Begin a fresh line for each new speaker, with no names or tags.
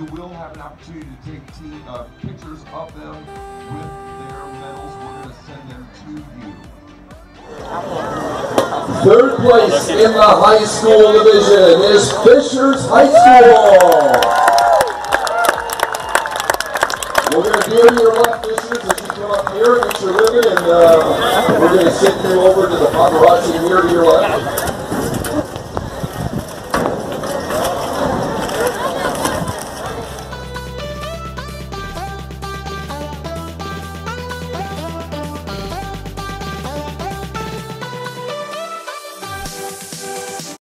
you will have an opportunity to take team, uh, pictures of them with their medals. We're going to send them to you.
Third place in the high school division is Fishers High School. We're going to do your left, Fishers, as you come up here, get your ribbon, and uh, we're going to send you over to the paparazzi here to your left.